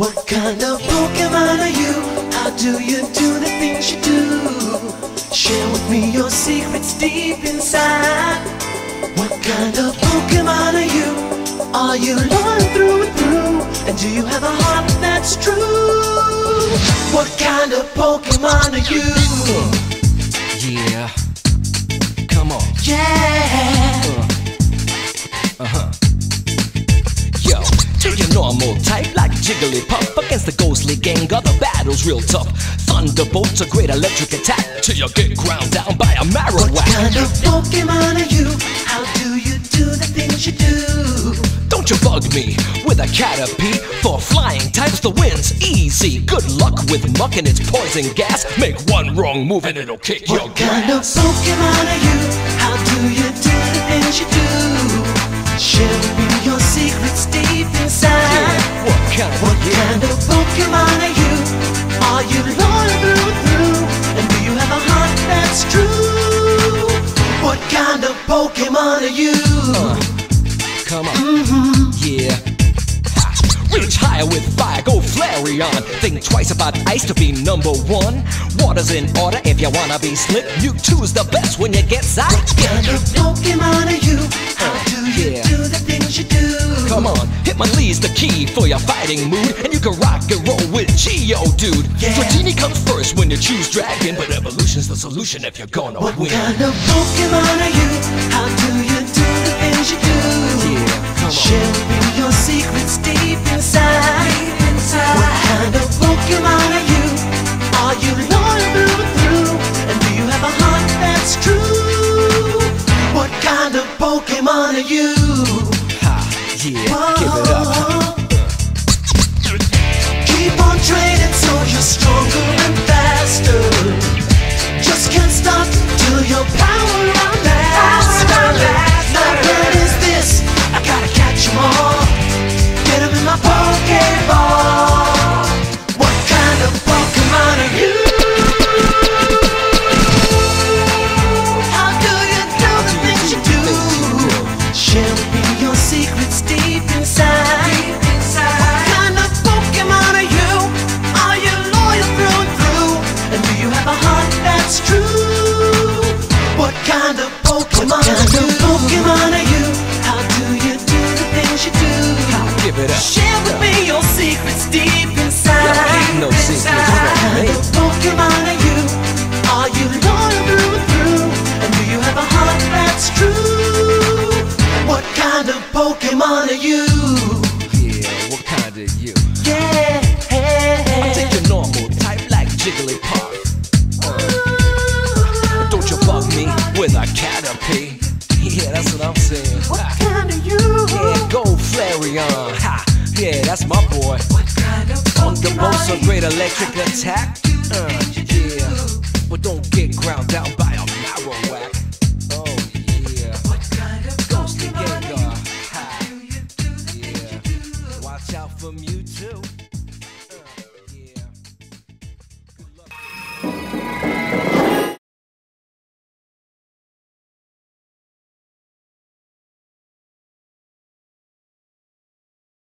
What kind of Pokemon are you? How do you do the things you do? Share with me your secrets deep inside. What kind of Pokemon are you? Are you loyal through and through? And do you have a heart that's true? What kind of Pokemon are you? Yeah. Come on. Yeah. Uh, uh huh. Yo, take your normal type like Jigglypuff against the ghostly Gengar. The battle's real tough. Thunderbolt's a great electric attack till you get ground down by a What Marowak. kind of Pokemon are you? How do you do the things you do? Don't you bug me with a Caterpie for flying types. The win's easy. Good luck with Muk and its poison gas. Make one wrong move and it'll kick your What kind of grass. Pokemon are you? How do Pokemon are you? Are you loyal through and through? And do you have a heart that's true? What kind of Pokemon are you? Uh, come on. Mm-hmm. Yeah. Ha. Reach higher with fire, go Flareon. Think twice about ice to be number one. Water's in order if you wanna be slick. Mewtwo's the best when you get What kind of. Pokemon are you? How do you Yeah. do the things you do? Come on, Hitmonlee's the key for your fighting mood, and you can rock and roll with Geo, dude. Yeah. Dratini comes first when you choose Dragon, but evolution's the solution if you're gonna What win. kind of Pokemon are you? How do you do the things you do? Yeah, come on. Me your secrets deep inside. What kind of Pokemon are you? Are you loyal through and through? And do you have a heart that's true? What kind of Pokemon are you? Give it up. Keep on training so you're stronger and faster. Just can't stop till your power what is this? I gotta all. In my Pokeball. What kind of Pokemon are you? How do you do the some great electric attack. Uh, yeah. But don't get ground out by